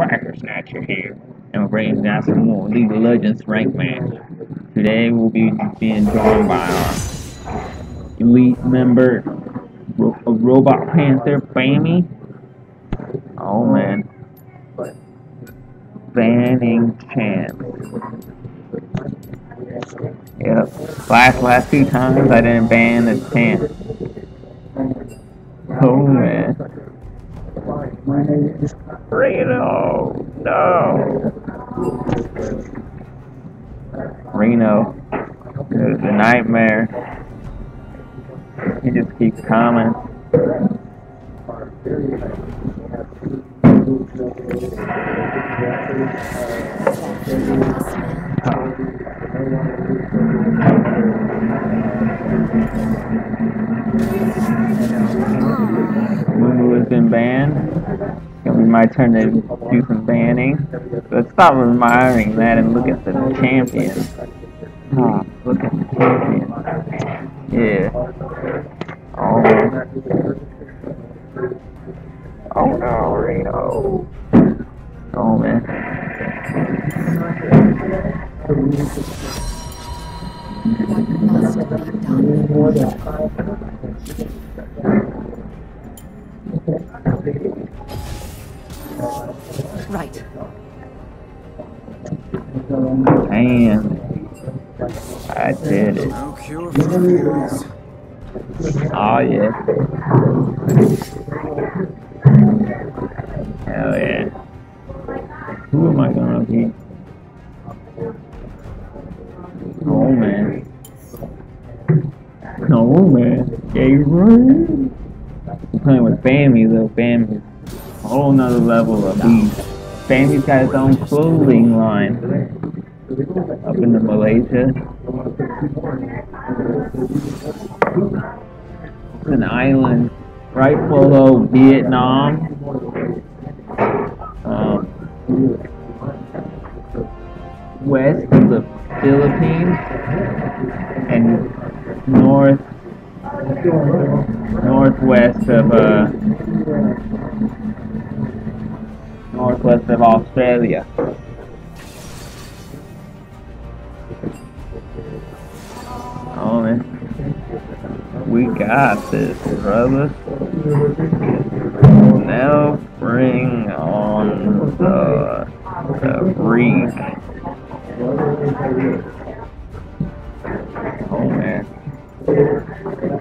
Cracker Snatcher here, and we're bringing down some more League of Legends rank match. Today we'll be being joined by our elite member, Ro uh, Robot Panther Bammy. Oh man. Banning champ. Yep. Last last two times I didn't ban the champ. Oh man. Reno! No! Reno. The, the nightmare. He just keeps coming. Banned. It'll be my turn to do some banning. Let's stop admiring that and look at the champion. Oh, look at the champion. Yeah. Oh. Oh no, Reno. Oh man. Right. Damn. I did it. No cure for this. Oh yeah. Hell yeah. Who am I gonna be? Oh man. Oh man. Yeah, you right. Playing with Bammy though. Bammy's a whole nother level of beast. Bammy's got his own clothing line up in the Malaysia. It's an island right below Vietnam. Um, west of the Philippines and north northwest of uh northwest of Australia. Oh man. We got this, brother. Now bring on the, the freak.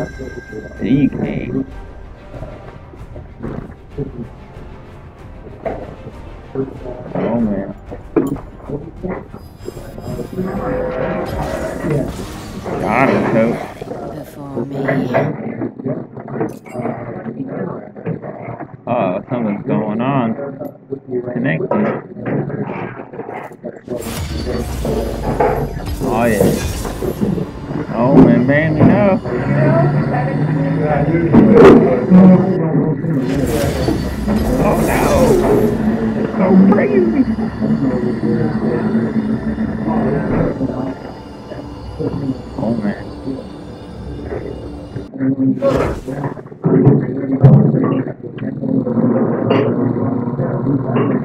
Came. Oh man. Got it, coach. Before me. Oh, something's going on. Connected. Oh man.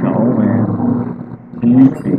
Oh man. Easy.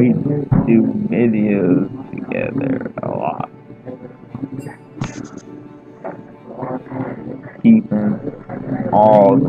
We do videos together a lot. Keeping all the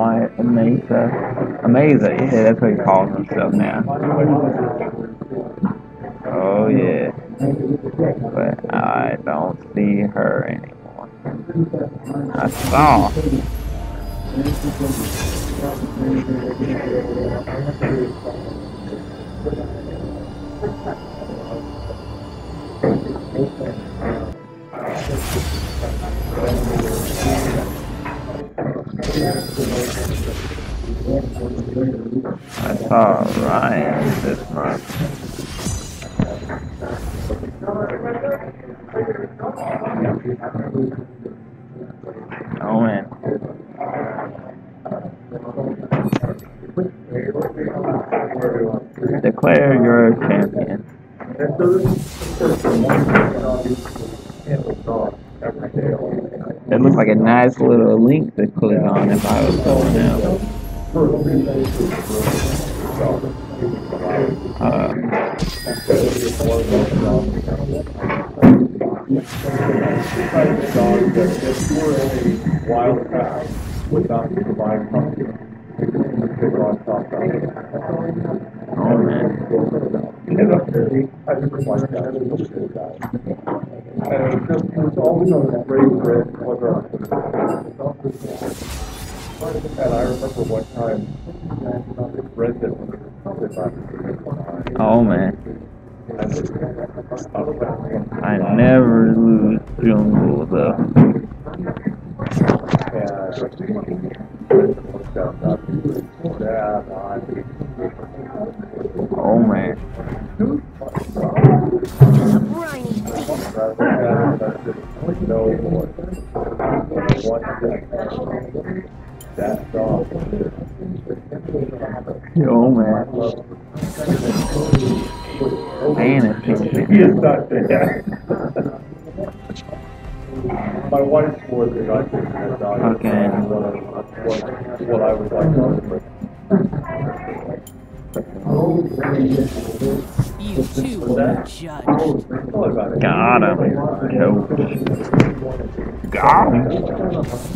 I'm quiet, Amasa. Amasa, yeah, that's what he calls himself now. Oh, yeah. But I don't see her anymore. I saw. I saw Ryan this month. Oh man. Declare you're champion. It looks like a nice little link to click on if I was going out. Uh, without the divine company. Take on top of it. oh man. I just like that. I remember one time, Oh man. I never lose jungle though. Oh man. Briny That dog. Oh man. Man, He is not dead. My wife swore that I think dog. Okay. What, what I would like to do. You too will judged. Tell her about it. got him. Coach. Got him.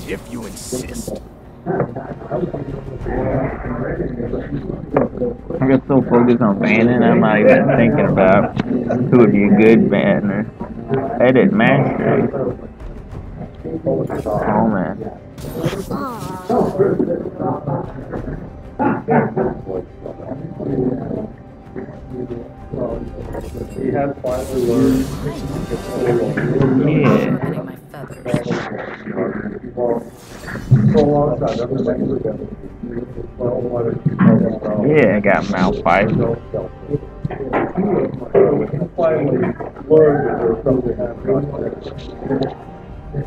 If you insist. I get so focused on banning, I'm not even thinking about who would be a good banner. Edit mastery. Oh man. Was something happening.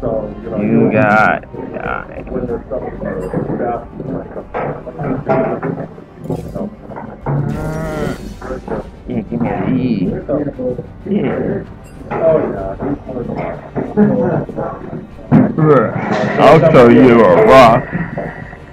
So, you. You got died. Yeah, give me an E. Yeah. Yeah. I'll show you a rock.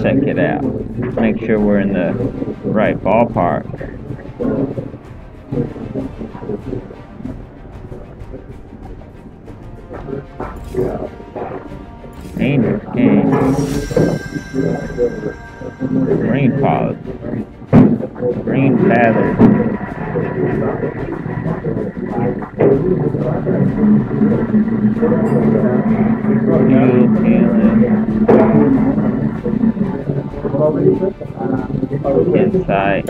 Check it out. Make sure we're in the right ballpark. Dangerous game. Green polish. Green feathers. Inside.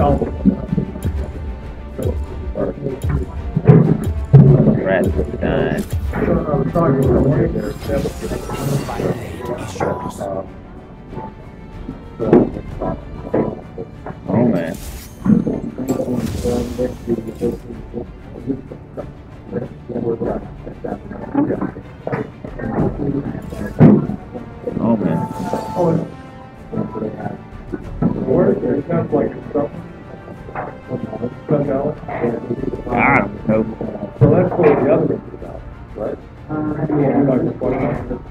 Rats done. Oh man.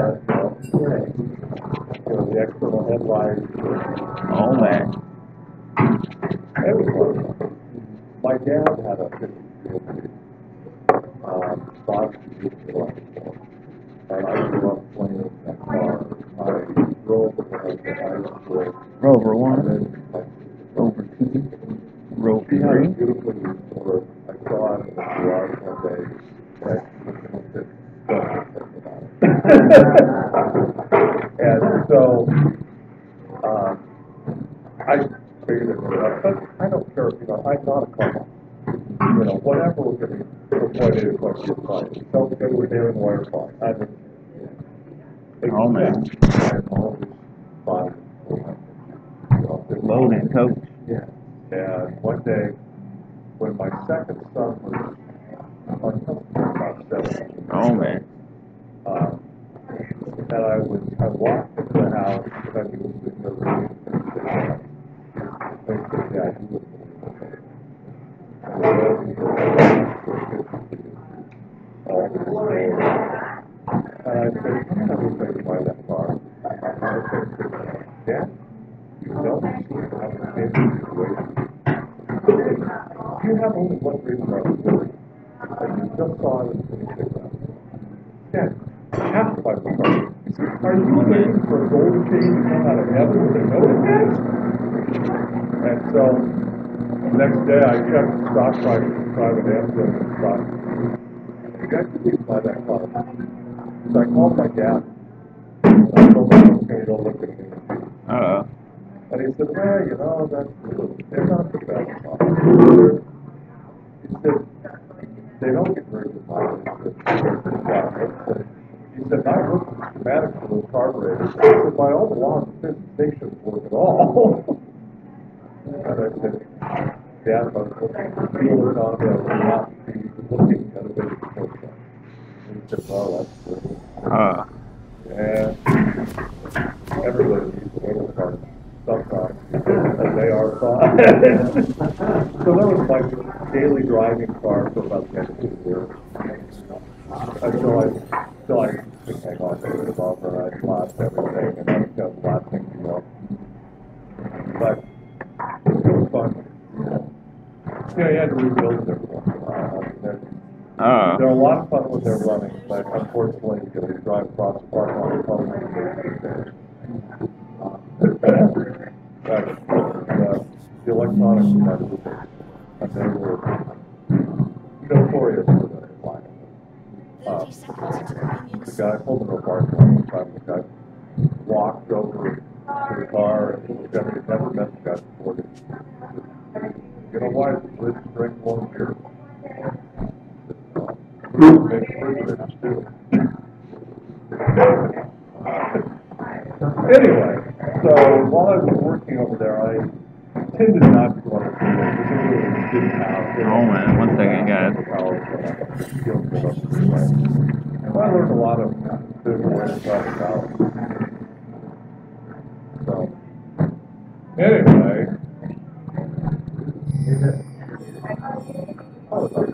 uh, you know, the external headlights. Oh man. It was fun. My dad had a fifty-three. Um, Bob used to like it. And I grew up playing in that car. I drove it when I was in high school. Rover And one, then I Rover two, Rover She had a three. beautiful uniform. I saw it in the garage one day. And she looked at And so, um, I figured it out, but I don't care, you know, I'm not a car. You know, whatever we're gonna, from point A to point B, it's fine. Don't say we're doing wire. I mean. Oh, man. I'm always fine. You know, if it's- Loading coach. yeah. And one day, when my second son was, about seven, Oh man. um, and I was, I walked into the house, and I knew it was the other They said, yeah, he was. And I said, I'm not going to buy that car. And I said, Dad, you don't seem to understand the situation. Have only one I was doing. And you just saw it and you have to buy the car. Are you waiting for a golden chain to come out of heaven with a notice dash? And so, next day I checked the stock price of private Amazon stock. You guys need to buy that car. So I called my dad. I told him And he don't look at me. Uh-oh. And he said, well, you know, that's, they're not the best. They're- He said, they don't get very good mileage. but they're pretty quiet." But He said, I looked at the schematics for those carburetors. He said, by all the laws of physics, they shouldn't work at all. And I said, Dad, if I was looking the fuel economy, I would not be looking at a big proportion. And he said, well, that's good. Uh, And everybody needs a little car sometimes, and they are fun. So that was my daily driving car for about ten years. Until I, until I could hang on to it longer, and I lost everything, and that was kind of the last thing you know. But it was fun. Yeah, you had to rebuild it every once in a while. They're- uh, they're a lot of fun when they're running, but unfortunately, you know, you drive across the park lot, it's probably. But, uh, the electronics are not of it, and they were notorious for their flying. Uh, Thirty seconds until the minions. Guy pulled into a bar one time, the guy walked over to the car, and the guy had never met the guy before. You know why Rich drink one beer? Make refrigerators too. Anyway, so while I was working over there, I tended not to go on the field, particularly in the student house. Oh, man, one second, guys. And I learned a lot of visual and stuff about. So, anyway. Oh, it's okay.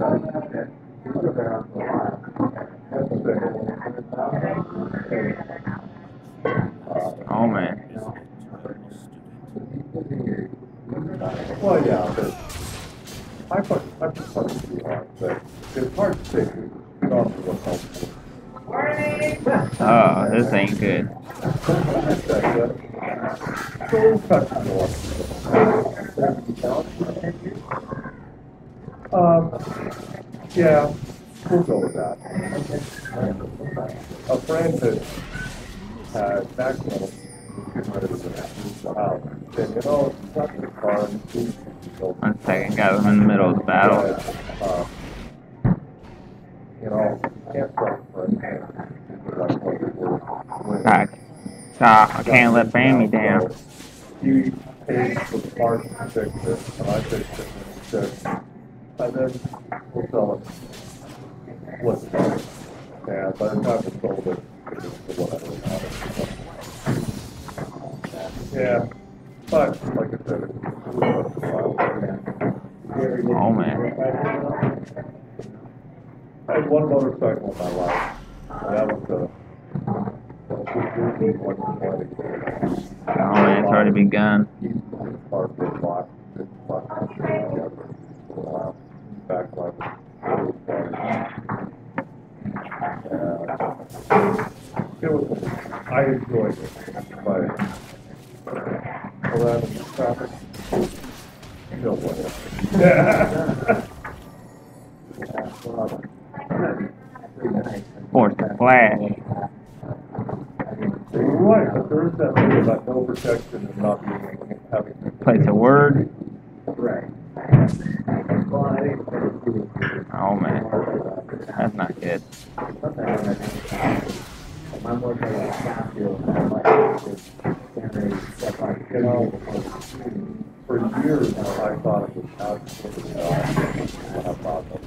That's okay. Uh, oh, man. Well, yeah, but I put, I put something too hard, but it's hard to say it's not what's helpful. Oh, this ain't good. So touch Um, yeah, we'll go with that. A friend that had Maxwell was getting ready to move the house, said, you know, the car, One second, guys. I'm in the middle of the battle. uh, You know, can't trust for anything. Like what it was. I, stop. I can't let Bammy down. He paid for the parts to fix it, and I fixed it, and he said, and then we'll sell it. Flip And by the time we sold it, it was whatever it was. Yeah, but like I said, it was worth a while. Oh, man. I had one motorcycle in my life, that was the. Oh, man, it's already begun. Parked it, locked it, locked it together. Uh, Back when I was. Uh, It was, I enjoyed it, but. That was traffic. You know what? Yeah. Force the flash. You're right, but there is that thing about no protection and not being, having. Place a word. Right. Oh, man. That's not good. You know, for years, now I thought it was absolutely when I thought of it.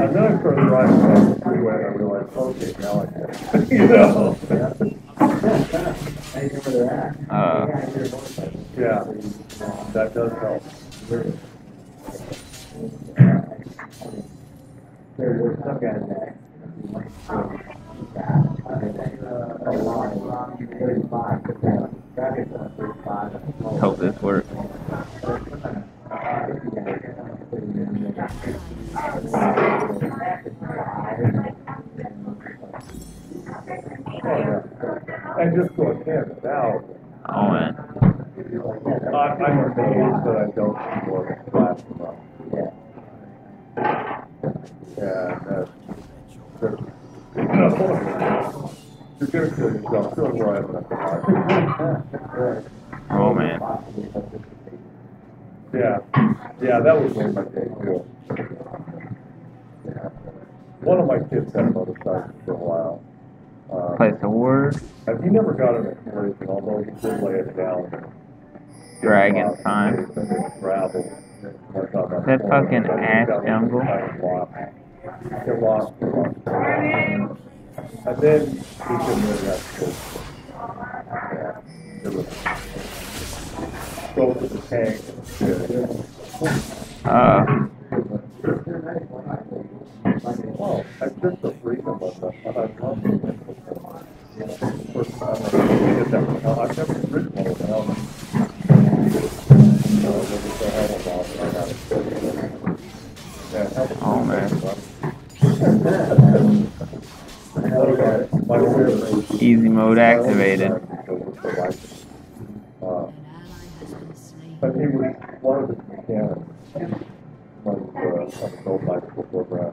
And then I started driving down the freeway and I realized, okay, now I it. You know? Uh, Yeah, that does help. Hope this works. Oh, yeah. And just go ahead now, Oh, man. I, I'm amazed that I don't see more than flash enough. Yeah, that's, that's, you know, You're gonna kill yourself, feel right about that. Oh man. Yeah, yeah, that was made my day too. One of my kids had a motorcycle for a while. Uh, Place a word. and he never got in a collision, although he did lay it down. Dragon time. Gravel. That fucking ass jungle. It lost a lot. And then he couldn't really have to. Yeah, it was. Go to the tank. Uh, Oh, I took the freedom of the, I love the First time I did that with I've never ridden one with helmet. So, it was a hell of a lot, and I got it. Yeah, helmet. Oh, man. Okay, easy mode activated. Uh, But he was one of the mechanics. Was uh, on the old bicycle program.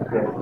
All